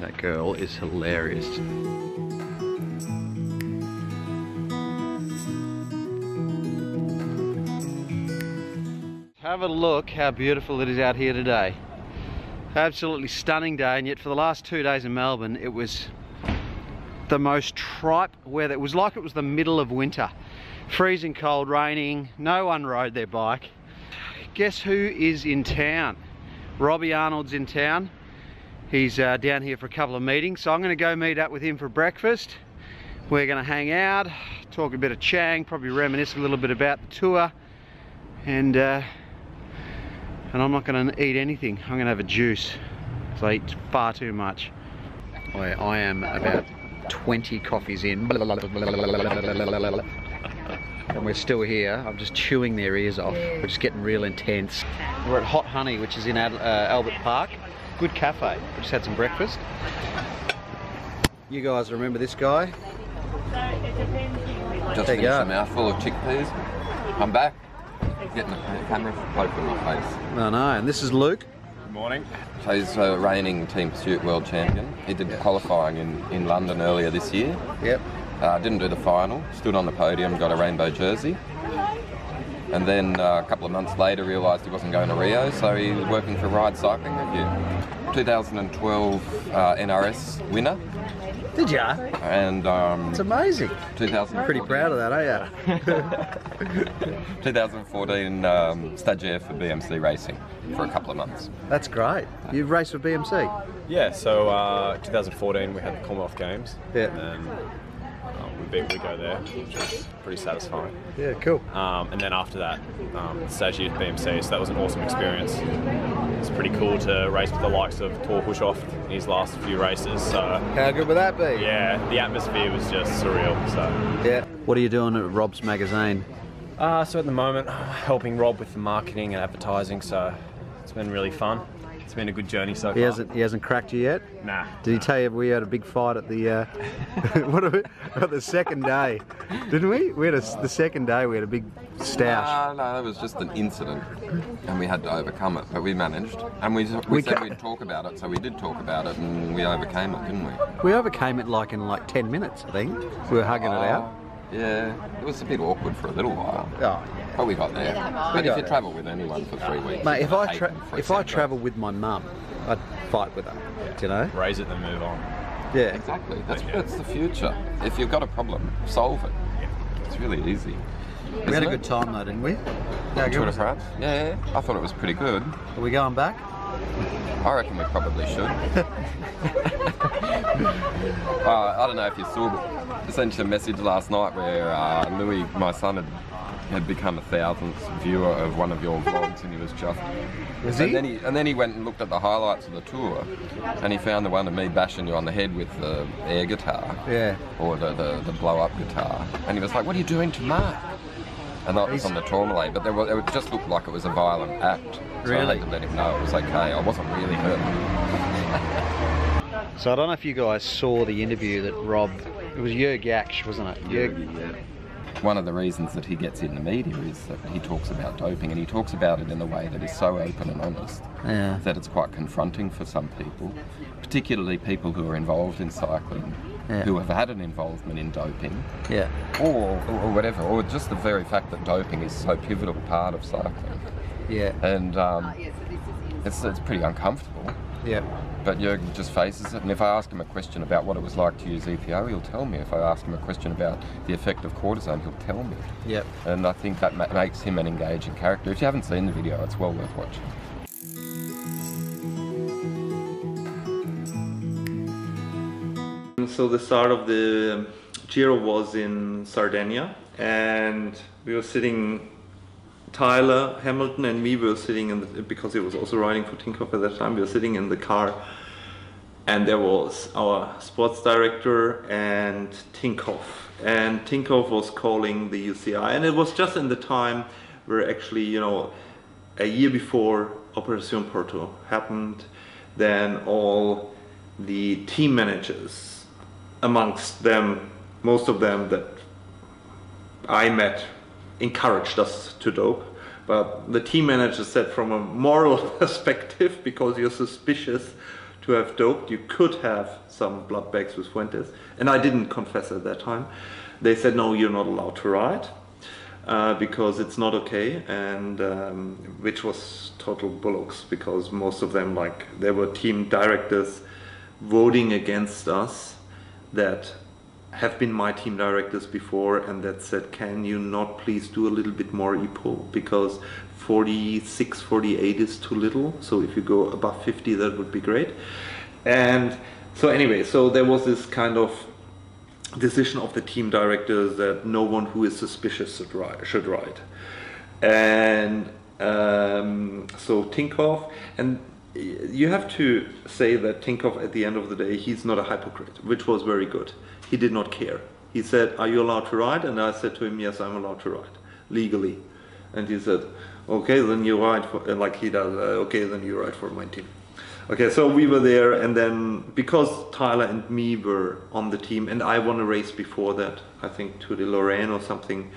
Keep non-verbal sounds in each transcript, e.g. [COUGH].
That girl is hilarious. Have a look how beautiful it is out here today. Absolutely stunning day and yet for the last two days in Melbourne it was the most tripe weather. It was like it was the middle of winter. Freezing cold, raining, no one rode their bike. Guess who is in town? Robbie Arnold's in town. He's uh, down here for a couple of meetings so I'm going to go meet up with him for breakfast. We're going to hang out, talk a bit of Chang, probably reminisce a little bit about the tour and uh, and I'm not going to eat anything. I'm going to have a juice because I eat far too much. I, I am about 20 coffees in. And we're still here. I'm just chewing their ears off. We're just getting real intense. We're at Hot Honey, which is in Ad, uh, Albert Park. Good cafe. We just had some breakfast. You guys remember this guy? Just There you finished go. a mouthful of chickpeas. I'm back. Getting the camera poked in my face. No, no. And this is Luke. Good morning. So he's a reigning team pursuit world champion. He did the qualifying in, in London earlier this year. Yep. Uh, didn't do the final. Stood on the podium, got a rainbow jersey. And then uh, a couple of months later realised he wasn't going to Rio, so he was working for Ride Cycling Review. 2012 uh, NRS winner. Did ya? And um, It's amazing. 2014 Pretty proud of that, are you? [LAUGHS] [LAUGHS] 2014 um, stagiaire for BMC Racing for a couple of months. That's great. You've raced for BMC. Yeah, so uh, 2014 we had the Commonwealth Games. Yeah. And we beat Wiggo there, which was pretty satisfying. Yeah, cool. Um, and then after that, um, stagiaire at BMC, so that was an awesome experience. It's pretty cool to race with the likes of Thor Hushovd in his last few races. So How good would that be? yeah, the atmosphere was just surreal. So. Yeah. What are you doing at Rob's magazine? Uh, so at the moment, [SIGHS] helping Rob with the marketing and advertising, so it's been really fun. It's been a good journey so far. He hasn't he hasn't cracked you yet. Nah. Did he tell you we had a big fight at the uh, [LAUGHS] what are we, at the second day? Didn't we? We had a, the second day. We had a big stoush. Uh, no, that was just an incident, and we had to overcome it, but we managed. And we, we, We said ca- we'd talk about it, so we did talk about it, and we overcame it, didn't we? We overcame it like in like ten minutes. I think we were hugging it out. Yeah, it was a bit awkward for a little while, Oh yeah. but we got there. We But got if you there. travel with anyone for three weeks, Mate, if I tra- them for a if I travel with my mum, I'd fight with her. Do you know? Raise it and move on. Yeah. Exactly, that's, Yeah. that's the future. If you've got a problem, solve it. It's really easy. We had a Isn't good it? time though, didn't we? Yeah, Tour de good. France? Yeah, yeah, I thought it was pretty good. Are we going back? I reckon we probably should. [LAUGHS] uh, I don't know if you saw, I sent you a message last night where uh, Louis, my son, had, had become a thousandth viewer of one of your vlogs, and he was just. Was and he? Then he? And then he went and looked at the highlights of the tour, and he found the one of me bashing you on the head with the air guitar, Yeah. or the, the, the blow up guitar, and he was like, "What are you doing to Mark?" And that was on the Tourmalet, but there was, it just looked like it was a violent act. So I Really? had to let him know it was okay. I wasn't really hurt. So I don't know if you guys saw the interview that Rob. It was Jörg Jaksche, wasn't it? Jörg. One of the reasons that he gets in the media is that he talks about doping, and he talks about it in a way that is so open and honest Yeah. that it's quite confronting for some people, particularly people who are involved in cycling, Yeah. who have had an involvement in doping, Yeah. or, or whatever, or just the very fact that doping is so pivotal part of cycling, Yeah. and um, it's it's pretty uncomfortable. Yeah. But Jürgen just faces it, and if I ask him a question about what it was like to use EPO, he'll tell me. If I ask him a question about the effect of cortisone, he'll tell me. Yep. And I think that ma- makes him an engaging character. If you haven't seen the video, it's well worth watching. So the start of the Giro was in Sardinia, and we were sitting. Tyler Hamilton and me were sitting in the, because he was also riding for Tinkoff at that time. We were sitting in the car, and there was our sports director and Tinkoff, and Tinkoff was calling the UCI, and it was just in the time where actually you know a year before Operation Puerto happened, then all the team managers, amongst them, most of them that I met, encouraged us to dope. But the team manager said, from a moral [LAUGHS] perspective, because you're suspicious, to have doped. You could have some blood bags with Fuentes, and I didn't confess at that time. They said no, you're not allowed to ride. Uh, because it's not okay, and um, which was total bullocks because most of them, like, there were team directors voting against us that have been my team directors before and that said, can you not please do a little bit more EPO because 46, 48 is too little. So if you go above 50, that would be great. And so anyway, so there was this kind of decision of the team directors that no one who is suspicious should ride. Should. And um, so Tinkoff, and you have to say that Tinkoff at the end of the day, he's not a hypocrite, which was very good. He did not care. He said, are you allowed to ride? And I said to him, yes, I'm allowed to ride, legally. And he said, okay, then you ride, for, like he does, uh, okay, then you ride for my team. Okay, so we were there, and then because Tyler and me were on the team, and I won a race before that, I think to the Lorraine or something,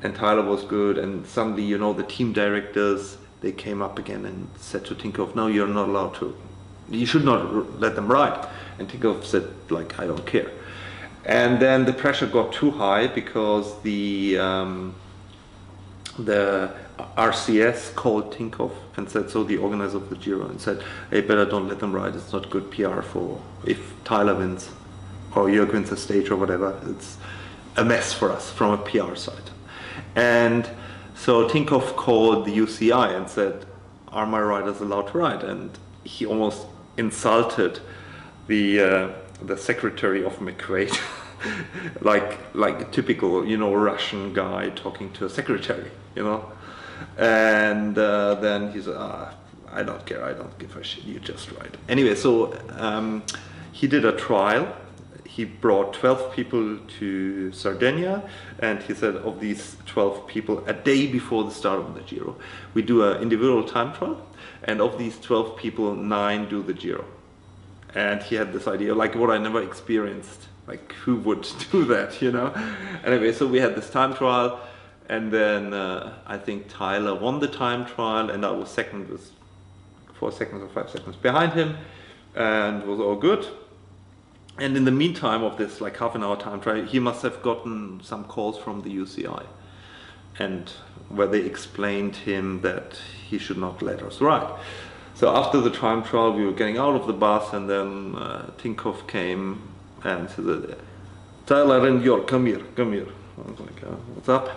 and Tyler was good, and suddenly, you know, the team directors they came up again and said to Tinkoff, "No, you're not allowed to. You should not let them ride." And Tinkoff said, "Like I don't care." And then the pressure got too high because the um, the RCS called Tinkoff and said so the organizer of the Giro and said, "Hey, better don't let them ride. It's not good PR for if Tyler wins or Jörg wins a stage or whatever. It's a mess for us from a PR side." And so Tinkoff called the UCI and said, "Are my riders allowed to ride?" And he almost insulted the uh, the secretary of McQuaid. [LAUGHS] like like a typical you know Russian guy talking to a secretary you know and uh, then he said, ah, I don't care, I don't give a shit, you just write. Anyway, so um, he did a trial. He brought 12 people to Sardinia, and he said, of these 12 people, a day before the start of the Giro, we do an individual time trial, and of these 12 people, nine do the Giro. And he had this idea, like what I never experienced, like who would [LAUGHS] do that, you know? Anyway, so we had this time trial and then uh, I think Tyler won the time trial, and I was second with four seconds or five seconds behind him, and was all good. And in the meantime of this like half an hour time trial, he must have gotten some calls from the UCI, and where they explained him that he should not let us ride. So after the time trial, we were getting out of the bus, and then uh, Tinkoff came and said, "Tyler and Jörg, come here, come here." I was like, uh, "What's up?"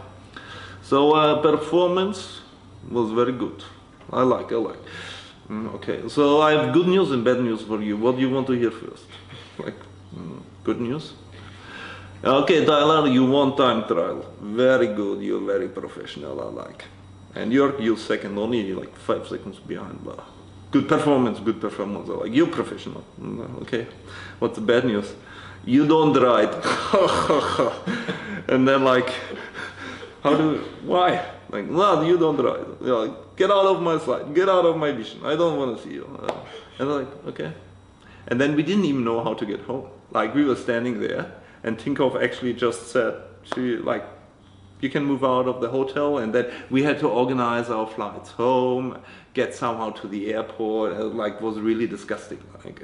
So uh, performance was very good. I like, I like. Mm, okay, so I have good news and bad news for you. What do you want to hear first? [LAUGHS] like, mm, good news? Okay, Tyler, you won time trial. Very good, you're very professional, I like. And Jörg, you're, you second, only like five seconds behind, but good performance, good performance, like. You're professional, okay. What's the bad news? You don't ride. [LAUGHS] and then like, how do, why? Like, no, you don't drive. You're like, get out of my sight, get out of my vision. I don't want to see you. And they're like, okay. And then we didn't even know how to get home. Like, we were standing there, and Tinkoff actually just said, she, like, you can move out of the hotel, and then we had to organize our flights home, get somehow to the airport. It, like, was really disgusting. Like,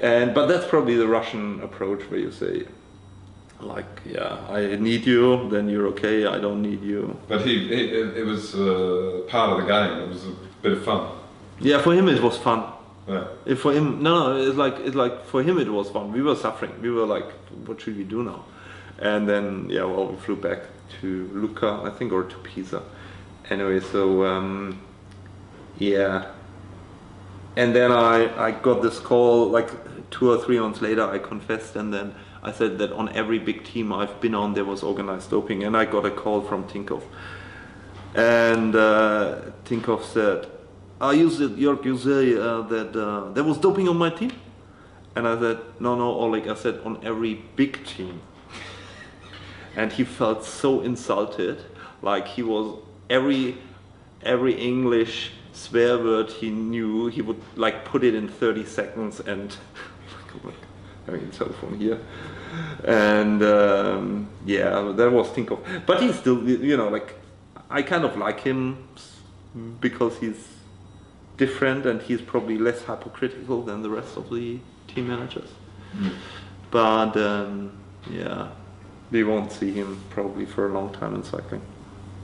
and but that's probably the Russian approach, where you say, like yeah i need you then you're okay i don't need you. But he, he it was uh, part of the game it was a bit of fun. Yeah for him it was fun. Yeah. If for him no no it's like it's like for him it was fun. We were suffering. We were like what should we do now? And then yeah well we flew back to lucca i think or to pisa. Anyway so um, yeah and then i i got this call like two or three months later i confessed and then I said that on every big team I've been on, there was organized doping, and I got a call from Tinkoff. And uh, Tinkoff said, "I used Jörg, you say uh, that uh, there was doping on my team?" And I said, "No, no, Oleg. I said on every big team." [LAUGHS] and he felt so insulted, like he was every every English swear word he knew, he would like put it in 30 seconds and [LAUGHS] having a cell phone here and um, yeah, that was think of But he's still, you know, like I kind of like him because he's different, and he's probably less hypocritical than the rest of the team managers. But um, yeah, we won't see him probably for a long time in cycling.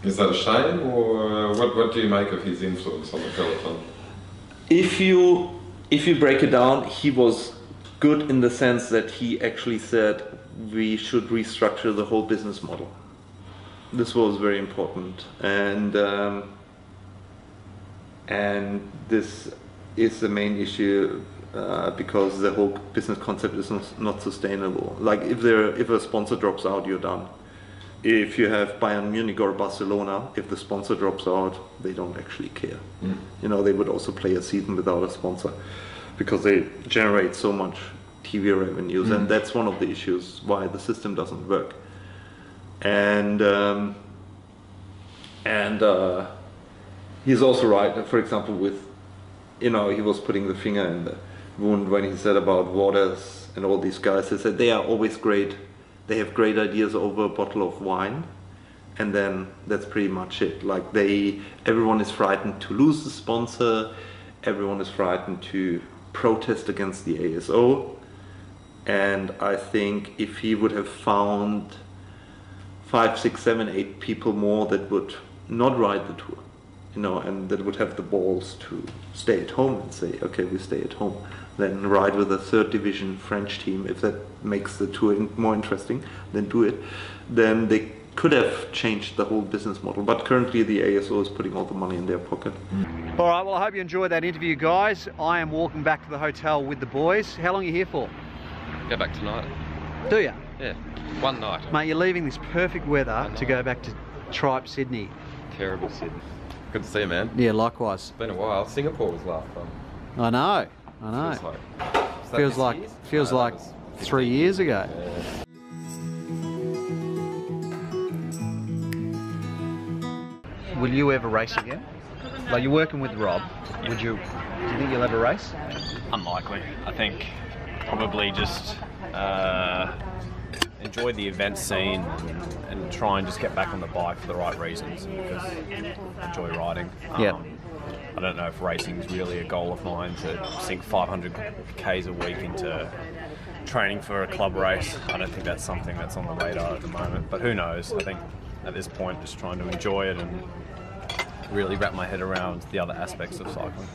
Is that a shame, or uh, what, what do you make of his influence on the peloton? if you if you break it down, he was good in the sense that he actually said we should restructure the whole business model. This was very important, and um, and this is the main issue uh, because the whole business concept is not, not sustainable. Like if there if a sponsor drops out, you're done. If you have Bayern Munich or Barcelona, if the sponsor drops out, they don't actually care. You know, they would also play a season without a sponsor because they generate so much TV revenues, and that's one of the issues why the system doesn't work. And um, and uh, he's also right. For example, with you know, he was putting the finger in the wound when he said about Vaughters and all these guys. He said they are always great. They have great ideas over a bottle of wine, and then that's pretty much it. Like they, everyone is frightened to lose the sponsor. Everyone is frightened to protest against the ASO. And I think if he would have found five, six, seven, eight people more that would not ride the tour, you know, and that would have the balls to stay at home and say, okay, we stay at home, then ride with a third division French team if that makes the tour more interesting, then do it. Then they could have changed the whole business model, but currently the ASO is putting all the money in their pocket. All right, well, I hope you enjoyed that interview, guys. I am walking back to the hotel with the boys. How long are you here for? Go back tonight. Do you? Yeah, one night. Mate, you're leaving this perfect weather to go back to Tripe, Sydney. Terrible Sydney. Good to see you, man. Yeah, likewise. It's Been a while. Singapore was last time. I know, I know. Feels like, feels like year's? feels No, like three years ago. Yeah. Will you ever race again? Like you're working with Rob. Would you? Do you think you'll ever race? Unlikely. I think probably just uh, enjoy the event scene and, and try and just get back on the bike for the right reasons because I enjoy riding. Um, Yeah. I don't know if racing is really a goal of mine to sink 500 k's a week into training for a club race. I don't think that's something that's on the radar at the moment. But who knows? I think at this point, just trying to enjoy it and really wrap my head around the other aspects of cycling.